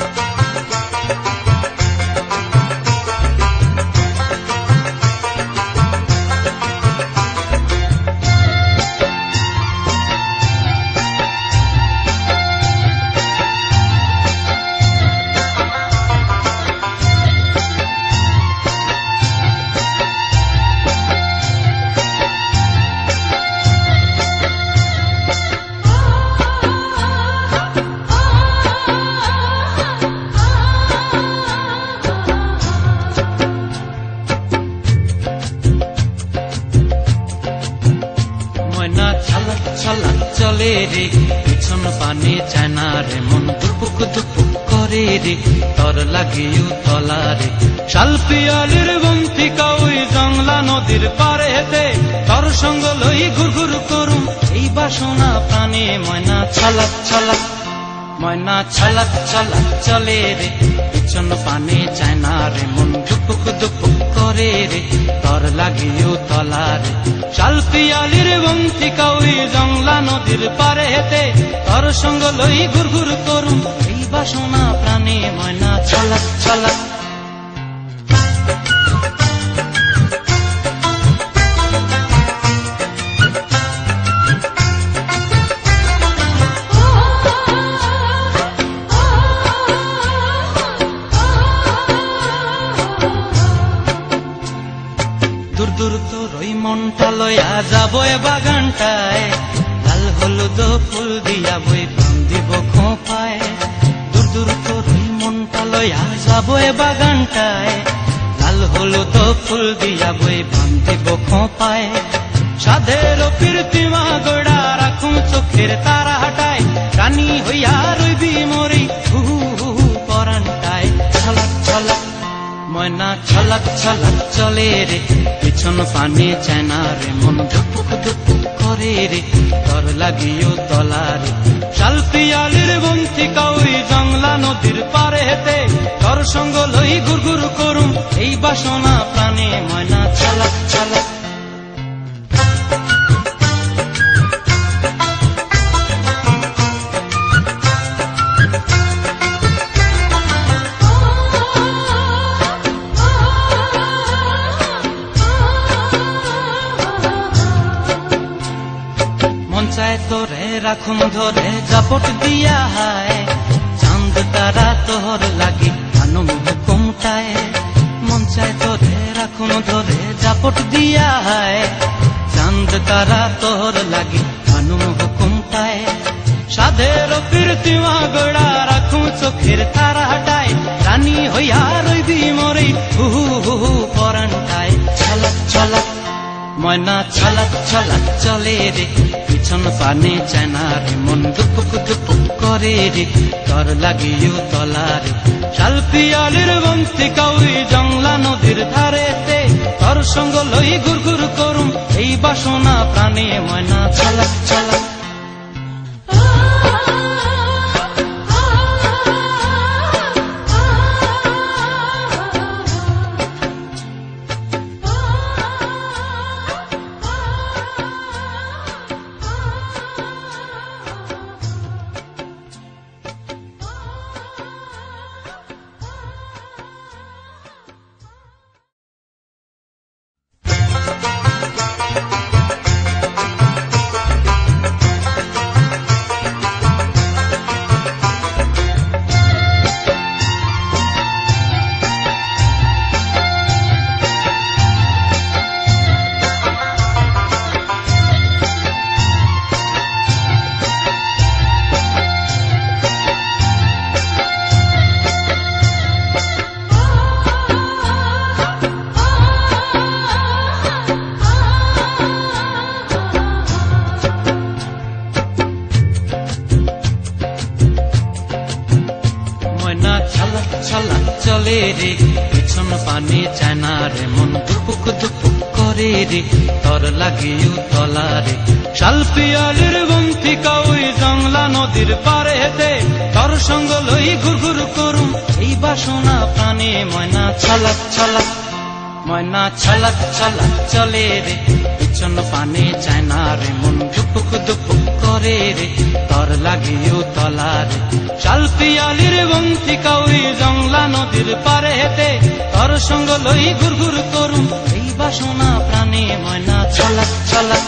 ময়না ছালাক চলে রে, পিছন পানে চায় না রে, মন দুপুক দুপুক করে রে, তর লাগিও তলা রে। শাল পিয়ালির বন্তিকা ওই জংলা নদীর পারে হেতে তর সঙ্গ লই ঘুর ঘুর করুম, এই বাসনা প্রাণে ময়না ছালাক ছালাক ময়না ছালাক ছালাক চলে রে। পিছন পানে চায় না রে, মন দুপুক দুপুক করে রে, তর লাগিও তলা রে। পিয়ালির বন্তিকা ওই জংলা নদীর পারে হেতে তর সঙ্গ লই ঘুর ঘুর করুম, এই বাসনা প্রাণে ময়না চলা ছালাক মনটা লয়া যাব বাগানটায়। লাল হলুদ ফুল দিয়া বই পান দিব খোঁপায়। দূর দূর ওই মনটা লয়া যাব বাগানটায়। লাল হলুদ ফুল দিয়া বই পান দিব খোঁপায়। সাধের কীর্তিমা গোড়া রাখুন চোখের তারা হাটায়। রানী হইয়া রইবি মরি হু হু পরানটায়। ছলাক ছলাক ময়না ছলক ছলক চলে রে, পিছন পানে চেনা রে, মন ধুপুক ধুপুক করে রে তর লাগিও তলা রে। শাল পিয়ালির বন্তি কাউরি জংলা নদীর পারে হেতে তর সঙ্গ লই গুর গুর করুম, এই বাসনা প্রাণে ময়না ছলক ছলাক তোরে রাখুন ধরে, জাপট দিয়া হায়। চাঁদ তারা তোর লাগি আনম হুকুমটায় মন চায় তোরে রাখুন ধরে, জাপট দিয়া হায়। চাঁদ তারা তোর লাগি আনম হুকুমটায় সাধের কীর্তিমা গোড়া রাখুন চোখের তারা হাটায় রানী হইয়া রইবি মরে হু হু হু হু পরানটায়। ছলক ছলক ময়না ছলাক ছলাক চলে রে। পিছন পানে চেনা রে, মন দুপুক দুপুক করে রে। তর লাগিও তলা রে। শাল পিয়ালির বন্তি কাউরি জংলা নদীর ধারেতে তর সঙ্গ লই গুর গুর করুম। এই বাসনা প্রাণে ময়না ছলাক ছলাক চলে রে, পিছন পানে চায়না রে মন দুপুক দুপুক করে রে তর লাগিও তলা রে। শাল পিয়ালির বন্তি কাউই জংলা নদীর পারে হেতে তর সঙ্গ লই ঘুর ঘুর করুম, এই বাসনা প্রাণে ময়না ছলাক ছলাক, ময়না ছলাক ছলাক চলে রে। পিছন পানে চায়না রে মন দুপুক দুপুক করে রে তর লাগিও তলার। শাল পিয়ালির বন্থিকা ওই জংলা নদীর পারে হেতে তোর সঙ্গ লই ঘুর ঘুর করুম। এই বাসনা প্রাণে ময়না চলা ছলাক